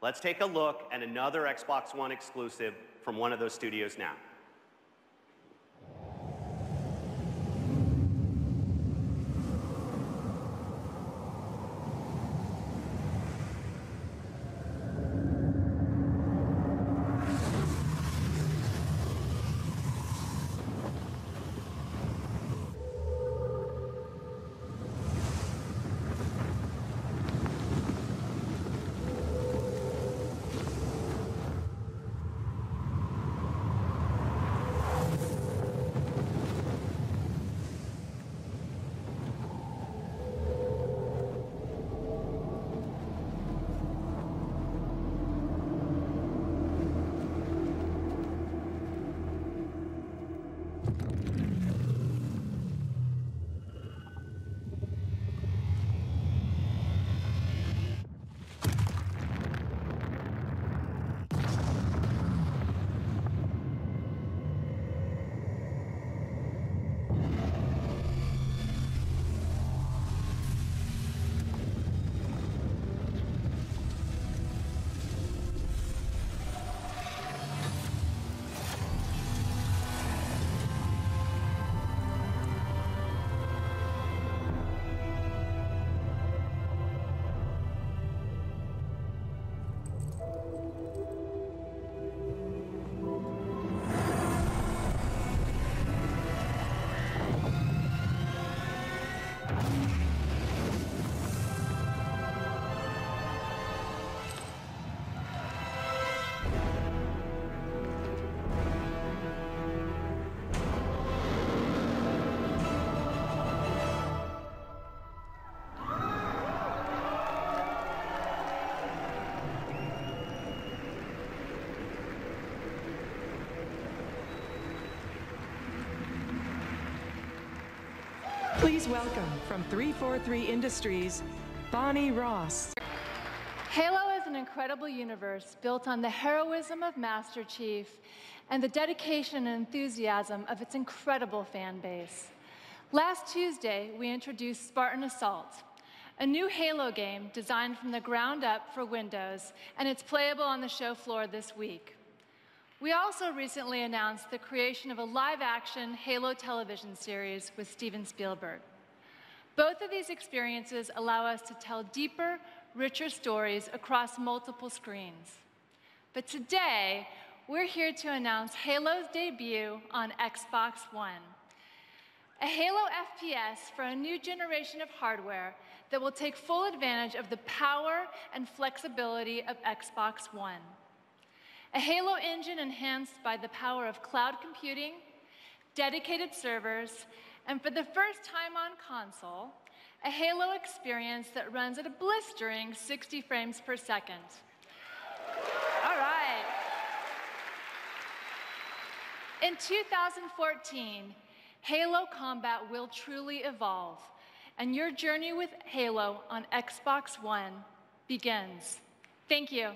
Let's take a look at another Xbox One exclusive from one of those studios now. Please welcome from 343 Industries, Bonnie Ross. Halo is an incredible universe built on the heroism of Master Chief and the dedication and enthusiasm of its incredible fan base. Last Tuesday, we introduced Spartan Assault, a new Halo game designed from the ground up for Windows, and it's playable on the show floor this week. We also recently announced the creation of a live-action Halo television series with Steven Spielberg. Both of these experiences allow us to tell deeper, richer stories across multiple screens. But today, we're here to announce Halo's debut on Xbox One. A Halo FPS for a new generation of hardware that will take full advantage of the power and flexibility of Xbox One. A Halo engine enhanced by the power of cloud computing, dedicated servers, and for the first time on console, a Halo experience that runs at a blistering 60 frames per second. All right. In 2014, Halo combat will truly evolve, and your journey with Halo on Xbox One begins. Thank you.